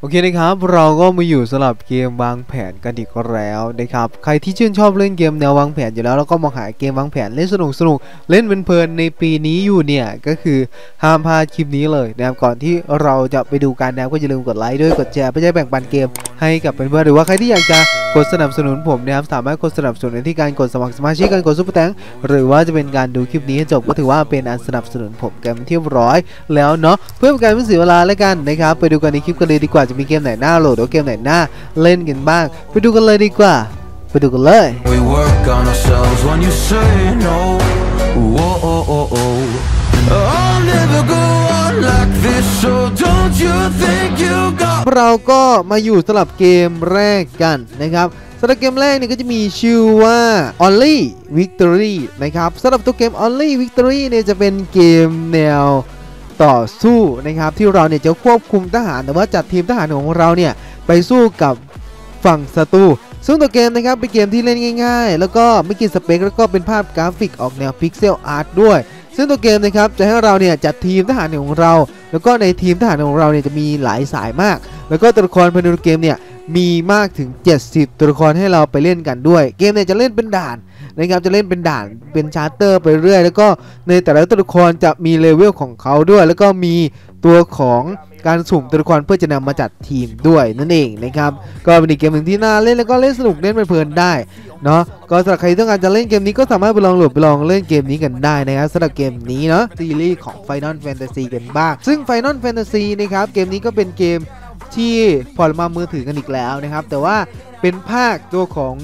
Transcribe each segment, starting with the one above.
โอเคนะครับเราก็มาอยู่สำหรับเกมวางแผนกันอีกแล้วนะครับใครที่ชื่นชอบเล่นเกมแนววางแผนอยู่แล้วแล้วก็มองหาเกมวางแผนเล่นสนุกสนุกเล่นเพลินในปีนี้อยู่เนี่ยก็คือห้ามพลาดคลิปนี้เลยนะครับก่อนที่เราจะไปดูการนะครับก็อย่าลืมกดไลค์ด้วยกดแชร์เพื่อจะแบ่งปันเกมให้กับเพื่อนๆหรือว่าใครที่อยากจะกดสนับสนุนผมนะครับสามารถกดสนับสนุนได้ที่การกดสมัครสมาชิกการกด Super Thanks หรือว่าจะเป็นการดูคลิปนี้ให้จบก็ถือว่าเป็นอันสนับสนุนผมกันเรียบร้อยแล้วเนาะเพื่อเป็นการไม่เสียเวลาแล้วกันนะครับไปดูกันในคลิปกันเลยดีกว่าจะมีเกมไหนน่าโหลดหรือเกมไหนน่าเล่นกันบ้าง ไปดูกันเลยดีกว่า ไปดูกันเลย We work on ourselves when you say no. Whoa, oh, oh, oh. I'll never go on like this, so don't you think you got เราก็มาอยู่สำหรับเกมแรกกันนะครับสำหรับเกมแรกเนี่ยก็จะมีชื่อว่า Only Victory นะครับสำหรับตัวเกม Only Victory เนี่ยจะเป็นเกมแนว ต่อสู้นะครับที่เราเนี่ยจะควบคุมทหารหรือว่าจัดทีมทหารของเราเนี่ยไปสู้กับฝั่งศัตรูซึ่งตัวเกมนะครับเป็นเกมที่เล่นง่ายๆ แล้วก็ไม่กินสเปคแล้วก็เป็นภาพกราฟิกออกแนว pixel art ด้วย ซึ่งตัวเกมนะครับจะให้เราเนี่ยจัดทีมทหารของเรา แล้วก็ในทีมทหารของเราเนี่ยจะมีหลายสายมาก แล้วก็ตัวละครภายในเกมเนี่ย มีมากถึง 70 ตัวละครให้เราไปเล่นกันด้วย เกมเนี่ยจะเล่นเป็นด่านนะครับจะเล่นเป็นด่านเป็น chapter ไปเรื่อย แล้วก็ในแต่ละตัวละครจะมีเลเวลของเขาด้วย แล้วก็มีตัวของการสุ่มตัวละครเพื่อจะนำมาจัดทีมด้วยนั่นเองนะครับก็เป็นอีกเกมหนึ่งที่น่าเล่นแล้วก็เล่นสนุกเล่นเพลินได้เนาะก็สำหรับใครที่ต้องการจะเล่นเกมนี้ก็สามารถไปลองโหลดไปลองเล่นเกมนี้กันได้นะครับสำหรับเกมนี้เนาะซีรีส์ของ Final Fantasy กันบ้างซึ่ง Final Fantasy นะครับเกมนี้ก็เป็นเกม ที่พอร์ตมามือถือกันอีกแล้วนะครับ แต่ว่าเป็นภาคตัวของ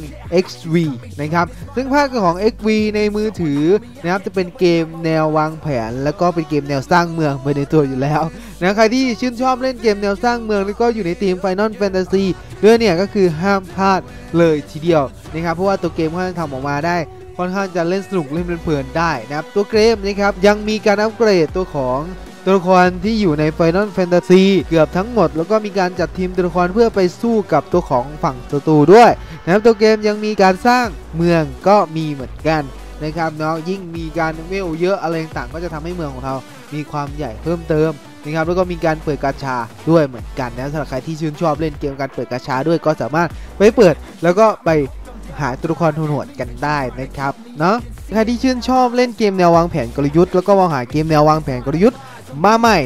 XV นะครับ ซึ่งภาคของ XV ในมือถือนะครับจะเป็นเกมแนววางแผน แล้วก็เป็นเกมแนวสร้างเมืองไปในตัวอยู่แล้วนะใครที่ชื่นชอบเล่นเกมแนวสร้างเมือง แล้วก็อยู่ในทีม Final Fantasy ด้วยเนี่ยก็คือห้ามพลาดเลยทีเดียวนะครับเพราะว่าตัวเกมค่อนข้างทำออกมาได้ค่อนข้างจะเล่นสนุกเล่นเพลินๆได้นะครับตัวเกมนะครับยังมีการอัปเกรดตัวของ ตัวละครที่อยู่ใน Final Fantasy เกือบทั้งหมด แล้วก็มีการจัดทีมตัวละครเพื่อไปสู้กับตัวของฝั่งศัตรูด้วยนะครับตัวเกมยังมีการสร้างเมืองก็มีเหมือนกันนะครับเนาะยิ่งมีการเวลเยอะอะไรต่างก็จะทำให้เมืองของเรามีความใหญ่เพิ่มเติมนะครับแล้วก็มีการเปิดกาชาด้วยเหมือนกันนะสำหรับใครที่ชื่นชอบเล่นเกมการเปิดกาชาด้วยก็สามารถไปเปิดแล้วก็ไปหาตัวละครโหดกันได้นะครับเนาะใครที่ชื่นชอบเล่นเกมแนววางแผนกลยุทธ์แล้วก็มองหาเกมแนววางแผนกลยุทธ์ มาใหม่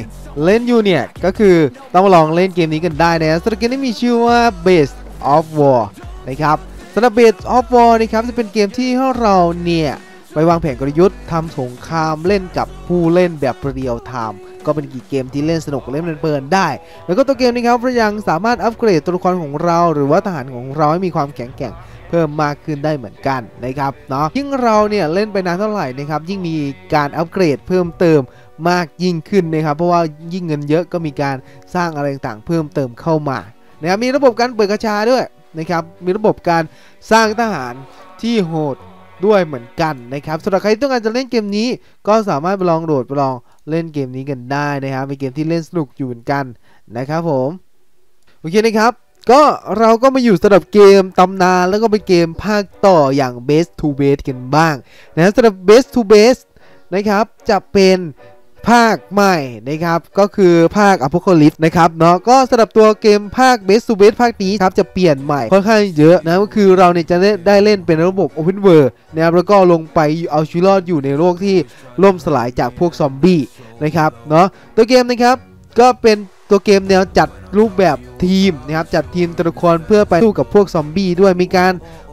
เล่นอยู่เนี่ยก็คือต้องลองเล่นเกมนี้กันได้นะสำหรับเกมนี้มีชื่อว่า Base of War นะครับสำหรับ Base of War นะครับจะเป็นเกมที่ให้เราเนี่ยไปวางแผนกลยุทธ์ทำสงครามเล่นกับผู้เล่นแบบเรียลไทม์ก็เป็นกี่เกมที่เล่นสนุกเล่นเพลินได้ แล้วก็ตัวเกมนี้ครับเรายังสามารถอัปเกรดตัวละครของเรา หรือว่าทหารของเราให้มีความแข็งแกร่งเพิ่มมากขึ้นได้เหมือนกันนะครับเนาะยิ่งเราเนี่ยเล่นไปนานเท่าไหร่นะครับยิ่งมีการอัปเกรดเพิ่มเติม มากยิ่งขึ้นนะครับ เพราะว่ายิ่งเงินเยอะก็มีการสร้างอะไรต่างๆเพิ่มเติมเข้ามานะครับมีระบบการเปิดกระชาด้วยนะครับมีระบบการสร้างทหารที่โหดด้วยเหมือนกันนะครับสำหรับใครที่ต้องการจะเล่นเกมนี้ ก็สามารถไปลองโหลดไปลองเล่นเกมนี้กันได้นะครับเป็นเกมที่เล่นสนุกอยู่เหมือนกันนะครับผมโอเคนะครับก็เราก็มาอยู่สำหรับเกมตำนานแล้วก็เป็นเกมภาคต่ออย่าง Base to Base กันบ้างนะสำหรับ Base to Base นะครับจะเป็น ภาคใหม่นะครับก็คือภาค Apocalypse นะครับเนาะก็สำหรับตัวเกมภาค Base to Base ภาคนี้ครับจะเปลี่ยนใหม่ค่อนข้างเยอะนะก็คือเราเนี่ยจะได้ได้เล่นเป็นระบบ Open World นะครับแล้วก็ลงไปเอาชีวิตรอดอยู่ในโลกที่ล่มสลายจากพวกซอมบี้นะครับเนาะตัวเกมนะครับก็เป็นตัวเกมแนวจัดรูปแบบ ทีมนะครับจัดทีมตัวละครเพื่อไปสู้กับพวกซอมบี้ด้วยมีการ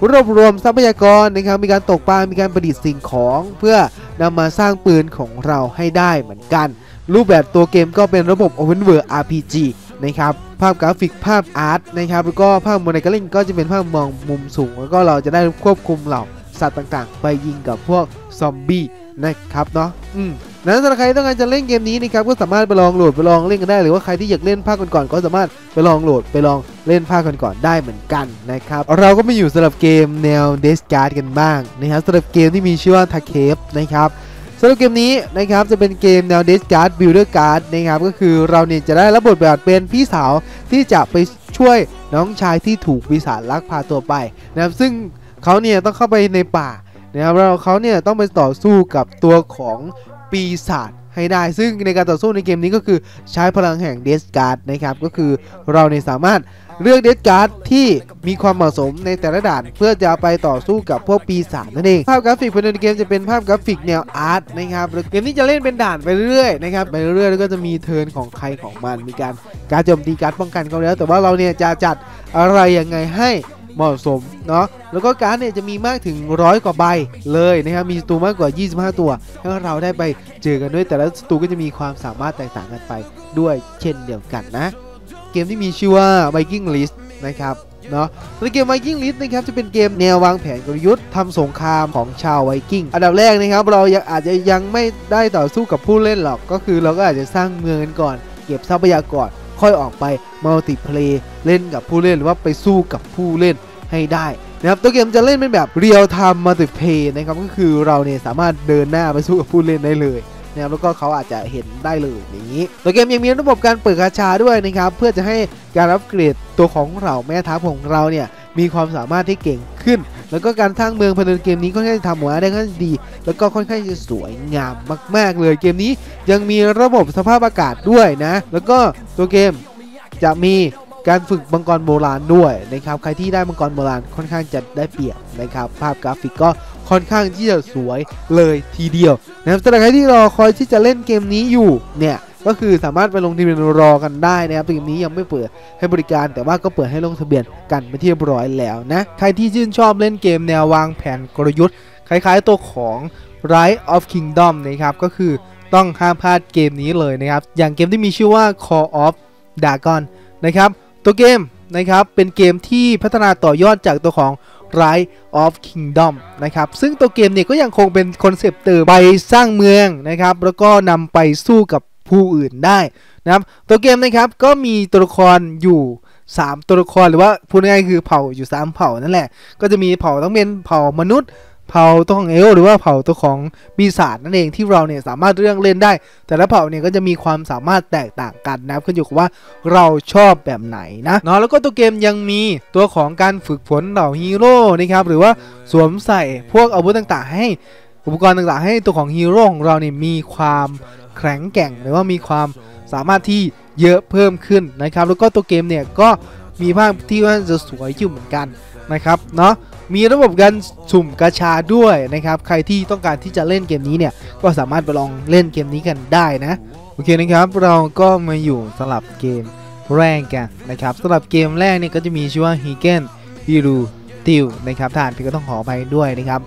รวบรวมทรัพยากรนะครับมีการตกปลา มีการประดิษฐ์สิ่งของ เพื่อนำมาสร้างปืนของเราให้ได้เหมือนกัน รูปแบบตัวเกมก็เป็นระบบ Open World RPG นะครับภาพกราฟิกภาพ art นะครับแล้วก็ภาพโมเดลลิ่งก็จะเป็นภาพมองมุมสูง แล้วก็เราจะได้ควบคุมเหล่าสัตว์ต่างๆ ไปยิงกับพวกซอมบี้นะครับเนาะอืม นั้นสำหรับใครต้องการจะเล่นเกมนี้นะครับก็สามารถไปลองโหลดไปลองเล่นกันได้หรือว่าใครที่อยากเล่นภาคก่อนๆก็สามารถไปลองโหลดไปลองเล่นภาคก่อนๆได้เหมือนกันนะครับเราก็มาอยู่สำหรับเกมแนว d e s c a r d กันบ้างนะครับสำหรับเกมที่มีชื่อว่าทาเคฟนะครับสำหรับเกมนี้นะครับจะเป็นเกมแนว d e s c a r d Builder Card นะครับก็คือเราเนี่ยจะได้รับบทบาทเป็นพี่สาวที่จะไปช่วยน้องชายที่ถูกปีศาจลักพาตัวไปนะครับซึ่งเขาเนี่ยต้องเข้าไปในป่านะครับแล้วเขาเนี่ยต้องไปต่อสู้กับตัวของ ปีศาจให้ได้ ซึ่งในการต่อสู้ในเกมนี้ก็คือใช้พลังแห่ง deck card นะครับก็คือเราเนี่ยสามารถเลือก deck card ที่มีความเหมาะสมในแต่ละด่าน เพื่อจะไปต่อสู้กับพวกปีศาจนั่นเอง ภาพกราฟิกภายในเกมจะเป็นภาพกราฟิกแนว art นะครับเกมนี้จะเล่นเป็นด่านไปเรื่อยๆนะครับไปเรื่อยๆแล้วก็จะมี turn ของใครของมันมีการการโจมตีการป้องกันก็แล้ว แต่ว่าเราเนี่ยจะจัดอะไรยังไงให้ เหมาะสมเนาะแล้วก็การ์ดเนี่ยจะมีมากถึงร้อยกว่าใบเลยนะครับมีศัตรูมากกว่า 25 ตัวให้เราได้ไปเจอกันด้วยแต่ละศัตรูก็จะมีความสามารถแตกต่างกันไปด้วยเช่นเดียวกันนะ เกมที่มีชื่อว่า Viking List นะครับเนาะในเกม Viking List นะครับจะเป็นเกมแนววางแผนกลยุทธ์ทำสงครามของชาวไวกิ้งอันดับแรกนะครับเรายังอาจจะยังไม่ได้ต่อสู้กับผู้เล่นหรอกก็คือเราก็อาจจะสร้างเมืองกันก่อน เก็บทรัพยากร ค่อยออกไป multiplay เล่นกับผู้เล่นหรือว่าไปสู้กับผู้เล่นให้ได้นะครับตัวเกมจะเล่นเป็นแบบ real-time multiplay นะครับก็คือเราเนี่ยสามารถเดินหน้าไปสู้กับผู้เล่นได้เลยนะครับแล้วก็เขาอาจจะเห็นได้เลยอย่างนี้ ตัวเกมยังมีระบบการเปิดกาชาด้วยนะครับเพื่อจะให้การอัปเกรดตัวของเราแม่ทัพของเราเนี่ย มีความสามารถที่เก่งขึ้น แล้วก็การสร้างเมืองภายในเกมนี้ค่อนข้างจะทำออกมาได้ค่อนข้างดี แล้วก็ค่อนข้างจะสวยงามมาก ๆ เลยเกมนี้ยังมีระบบสภาพอากาศด้วยนะ แล้วก็ตัวเกมจะมีการฝึกมังกรโบราณด้วยนะครับใครที่ได้มังกรโบราณค่อนข้างจะได้เปรียบนะครับภาพกราฟิกก็ค่อนข้างที่จะสวยเลยทีเดียวนะครับสำหรับใครที่รอคอยที่จะเล่นเกมนี้อยู่เนี่ย ก็คือสามารถไปลงทะเบียนรอกันได้นะครับเกมนี้ยังไม่เปิดให้บริการ แต่ว่าก็เปิดให้ลงทะเบียนกันไปที่เรียบร้อยแล้วนะใครที่ชื่นชอบเล่นเกมแนววางแผนกลยุทธ์คล้ายๆตัวของ Rise of Kingdom นะครับก็คือต้องห้ามพลาดเกมนี้เลยนะครับ อย่างเกมที่มีชื่อว่า Call of Dragon นะครับ ตัวเกมนะครับเป็นเกมที่พัฒนาต่อยอดจากตัวของ Rise of Kingdom นะครับ ซึ่งตัวเกมเนี่ยก็ยังคงเป็นคอนเซปต์เติมไปสร้างเมืองนะครับ แล้วก็นำไปสู้กับ ผู้อื่นได้นะครับตัวเกมนะครับก็มีตัวละครอยู่ 3 ตัวละครหรือว่าพูดง่ายคือเผ่าอยู่ 3 เผ่านั่นแหละ ก็จะมีเผ่าต้องเป็นเผ่ามนุษย์ เผ่าตัวของเอลหรือว่าเผ่าตัวของปีศาจนั่นเองที่เราเนี่ยสามารถเลือกเล่นได้ แต่ละเผ่าเนี่ยก็จะมีความสามารถแตกต่างกันนะครับขึ้นอยู่กับว่าเราชอบแบบไหนนะเนาะแล้วก็ตัวเกมยังมีตัวของการฝึกฝนเหล่าฮีโร่นะครับหรือว่าสวมใส่พวกอาวุธต่างๆ ให้ อุปกรณ์ต่างๆ ให้ตัวของฮีโร่ของเราเนี่ยมีความแข็งแกร่งหรือว่ามีความสามารถที่เยอะเพิ่มขึ้นนะครับ แล้วก็ตัวเกมเนี่ยก็มีภาพที่ว่าจะสวยอยู่เหมือนกันนะครับเนาะมีระบบการสุ่มกาชาด้วยนะครับ ใครที่ต้องการที่จะเล่นเกมนี้เนี่ยก็สามารถไปลองเล่นเกมนี้กันได้นะโอเคนะครับ เราก็มาอยู่สลับเกมแรกกันนะครับสำหรับเกมแรกเนี่ยก็จะมีชื่อว่า h i g e n h i r u t i l นะครับทานพี่ก็ต้องขอไปด้วยนะครับ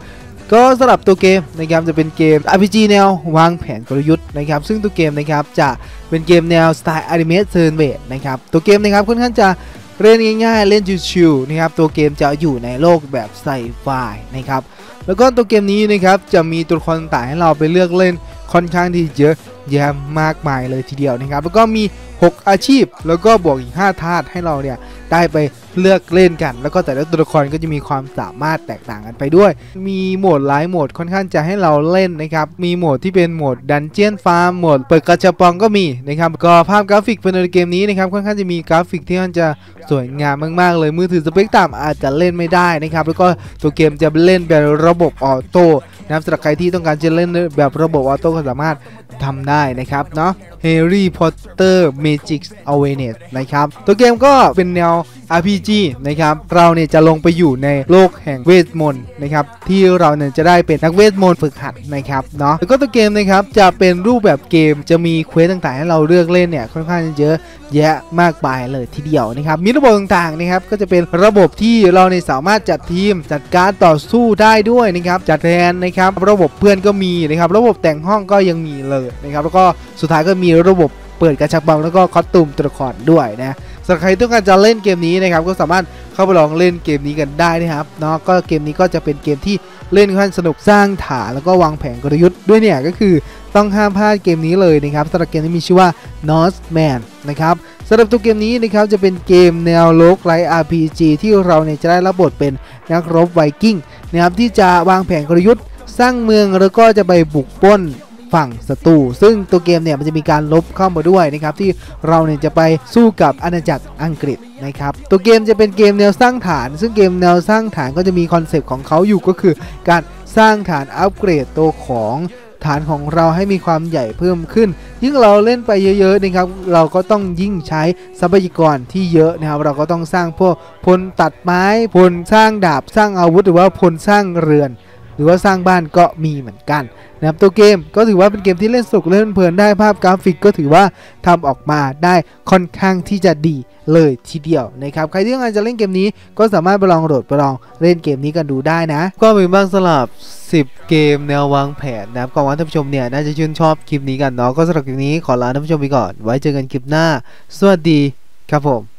ก็สำหรับตัวเกมนะครับจะเป็นเกม RPG แนววางแผนกลยุทธ์นะครับซึ่งตัวเกมนะครับจะเป็นเกมแนวสไตล์อนิเมะเทิร์นเบสนะครับตัวเกมนะครับค่อนข้างจะเล่นง่ายๆ เล่นชิวๆนะครับตัวเกมจะอยู่ในโลกแบบไซไฟนะครับแล้วก็ตัวเกมนี้นะครับจะมีตัวละครต่างให้เราไปเลือกเล่นค่อนข้างที่เยอะแยะมากมายเลยทีเดียวนะครับแล้วก็มี 6 อาชีพ แล้วก็บวกอีก 5 ธาตุให้เราเนี่ยได้ไปเลือกเล่นกัน แล้วก็แต่ละตัวละครก็จะมีความสามารถแตกต่างกันไปด้วย มีโหมดหลายโหมดค่อนข้างจะให้เราเล่นนะครับ มีโหมดที่เป็นโหมด dungeon ฟาร์มโหมดเปิดกระชับปองก็มีนะครับ ก็ภาพกราฟิกภายในเกมนี้นะครับค่อนข้างจะมีกราฟิกที่มันจะสวยงามมากๆ เลยมือถือสเปคต่ำอาจจะเล่นไม่ได้นะครับ แล้วก็ตัวเกมจะเล่นแบบระบบ auto นะครับสำหรับใครที่ต้องการจะเล่นแบบระบบ auto ก็สามารถทำได้นะครับเนาะ Harry Potter Magic Awakened นะครับ ตัวเกมก็เป็นแนว RPG นะครับเราเนี่ยจะลงไปอยู่ในโลกแห่งเวทมนต์นะครับที่เราเนี่ยจะได้เป็นนักเวทมนต์ฝึกหัดนะครับเนาะแล้วก็ตัวเกมนะครับจะเป็นรูปแบบเกมจะมี quest ต่างๆ ให้เราเลือกเล่นเนี่ยค่อนข้างเยอะแยะมากมายเลยทีเดียวนะครับมีระบบต่างๆนะครับก็จะเป็นระบบที่เราเนี่ยสามารถจัดทีมจัดการต่อสู้ได้ด้วยนะครับจัดแทนนะครับระบบเพื่อนก็มีนะครับระบบแต่งห้องก็ยังมีเลยนะครับแล้วก็สุดท้ายก็มีระบบเปิดกระชับบังแล้วก็คอสตูมตัวละครด้วยนะ สำหรับใครต้องการจะเล่นเกมนี้นะครับก็สามารถเข้าไปลองเล่นเกมนี้กันได้นะครับเนาะก็เกมนี้ก็จะเป็นเกมที่เล่นค่อนข้างสนุกสร้างฐานแล้วก็วางแผนกลยุทธ์ด้วยเนี่ยก็คือต้องห้ามพลาดเกมนี้เลยนะครับสำหรับเกมที่มีชื่อว่า Northman นะครับสำหรับตัวเกมนี้นะครับจะเป็นเกมแนวโลกไลท์ RPG ที่เราเนี่ยจะได้รับบทเป็นนักรบไวกิ้งนะครับที่จะวางแผนกลยุทธ์สร้างเมืองแล้วก็จะไปบุกปล้น ฝั่งศัตรูซึ่งตัวเกมเนี่ยมันจะมีการรบเข้ามาด้วยนะครับที่เราเนี่ยจะไปสู้กับอาณาจักรอังกฤษนะครับตัวเกมจะเป็นเกมแนวสร้างฐาน ซึ่งเกมแนวสร้างฐานก็จะมี concept ของเขาอยู่ก็คือ การสร้างฐานอัปเกรดตัวของฐานของเราให้มีความใหญ่เพิ่มขึ้น ยิ่งเราเล่นไปเยอะๆนะครับเราก็ต้องยิ่งใช้ทรัพยากรที่เยอะนะครับเราก็ต้องสร้างพวกพลตัดไม้พลสร้างดาบสร้างอาวุธหรือว่าพลสร้างเรือน หรือว่าสร้างบ้านก็มีเหมือนกันนะครับตัวเกมก็ถือว่าเป็นเกมที่เล่นสนุกเล่นเพลินได้ภาพกราฟิกก็ถือว่าทำออกมาได้ค่อนข้างที่จะดีเลยทีเดียวนะครับใครที่ต้องการจะเล่นเกมนี้ก็สามารถไปลองโหลดไปลองเล่นเกมนี้กันดูได้นะ ก็เป็นบ้างสลับ 10 เกมแนววางแผนนะครับก็หวังว่าท่านผู้ชมเนี่ยน่าจะชื่นชอบคลิปนี้กันเนาะก็สำหรับคลิปนี้ขอลาท่านผู้ชมไปก่อน ไว้เจอกันคลิปหน้า สวัสดีครับผม